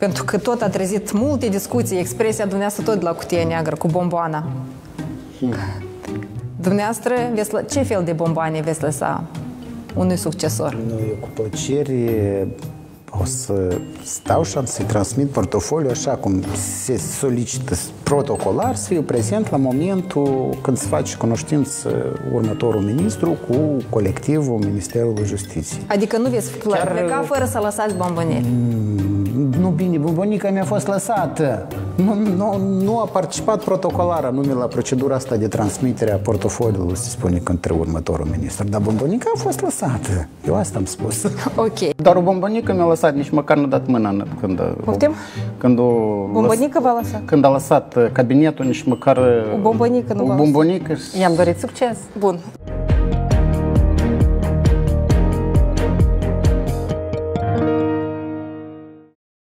Pentru că tot a trezit multe discuții, expresia dumneavoastră tot de la cutia neagră cu bomboana. Dumneavoastră, veți, lă- ce fel de bomboane veți lăsa unui succesor? Nu, eu cu plăcere o să stau și am să-i transmit portofoliul așa cum se solicită protocolar să fiu prezent la momentul când se face cunoștință următorul ministru cu colectivul Ministerului Justiției. Adică nu veți Chiar- pleca fără să lăsați bombonieri. Nu bine, bombonica mi-a fost lăsată. Nu, nu, nu a participat protocolar anume la procedura asta de transmitere a portofoliului, se spune, către următorul ministru. Dar bombonica a fost lăsată. Eu asta am spus. Ok. Dar o bombonică mi-a lăsat, nici măcar nu a dat mâna în- când... Poftim? Când o... Bombonică v-a lăsat? Când a lăsat uh, cabinetul, nici măcar... O bombonică nu O v-a bombonică... I-am dorit succes. Bun.